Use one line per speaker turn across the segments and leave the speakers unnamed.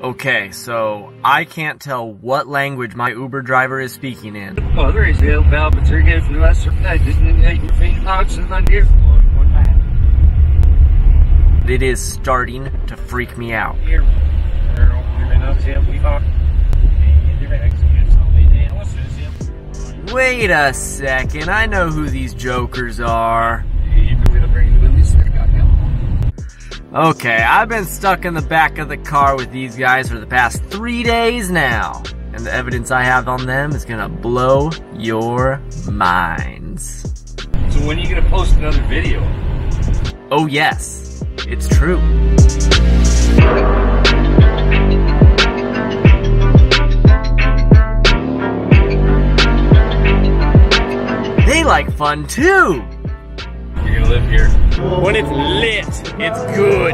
Okay, so I can't tell what language my Uber driver is speaking in. It is starting to freak me out. Wait a second, I know who these jokers are. Okay, I've been stuck in the back of the car with these guys for the past three days now. And the evidence I have on them is gonna blow your minds.
So when are you gonna post another video?
Oh yes, it's true. They like fun too.
You're gonna live here.
When it's lit, it's good.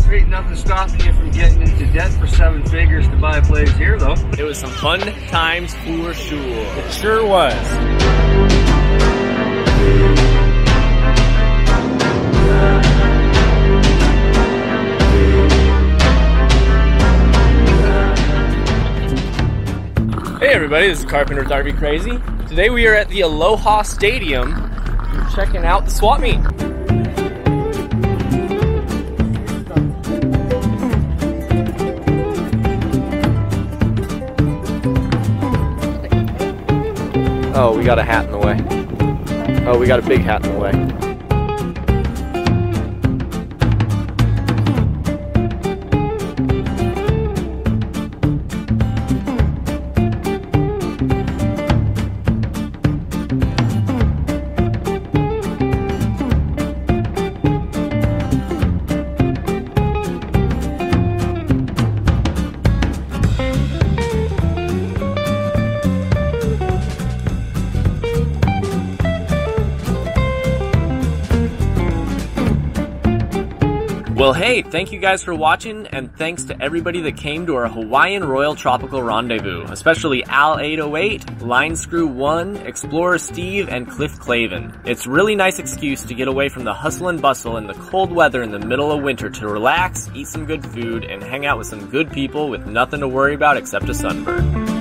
There ain't nothing stopping you from getting into debt for seven figures to buy a place here, though.
It was some fun times for sure.
It sure was.
Hey everybody, this is Carpenter Darby Crazy. Today we are at the Aloha Stadium checking out the swap meet. Oh, we got a hat in the way. Oh, we got a big hat in the way. Well, hey, thank you guys for watching, and thanks to everybody that came to our Hawaiian Royal Tropical Rendezvous, especially Al808, Linescrew1, Explorer Steve, and Cliff Clavin. It's really nice excuse to get away from the hustle and bustle and the cold weather in the middle of winter to relax, eat some good food, and hang out with some good people with nothing to worry about except a sunburn.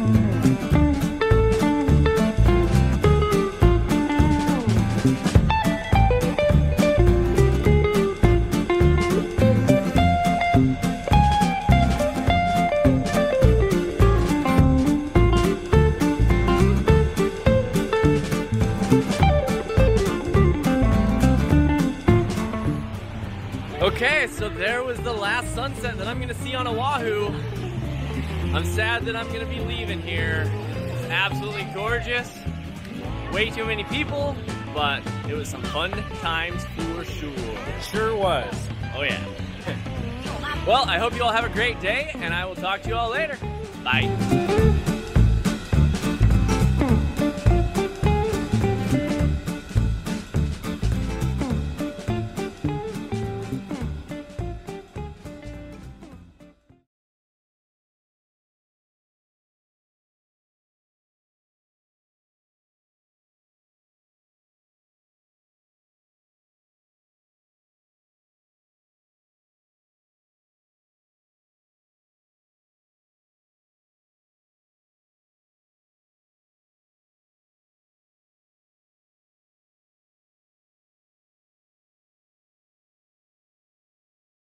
So there was the last sunset that I'm gonna see on Oahu. I'm sad that I'm gonna be leaving here. It's absolutely gorgeous. Way too many people, but it was some fun times for sure.
It sure was.
Oh yeah. well, I hope you all have a great day, and I will talk to you all later. Bye.